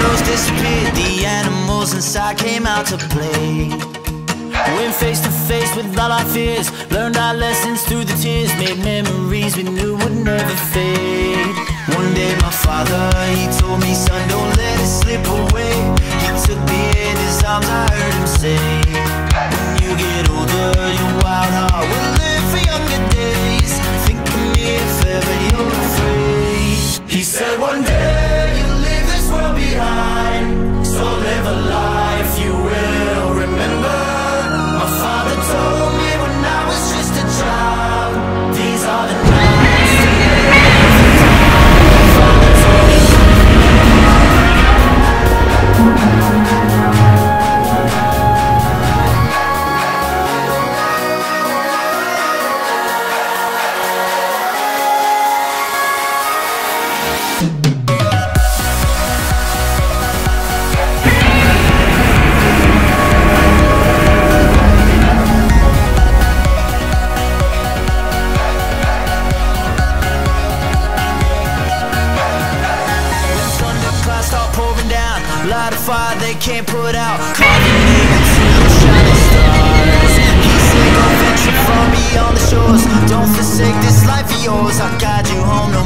shadows disappeared, the animals inside came out to play. Went face to face with all our fears, learned our lessons through the tears, made memories we knew would never fade. One day my father, Light a fire they can't put out. Carving me into those shining stars. He said go venture far beyond the shores. Don't forsake this life of yours. I'll guide you home no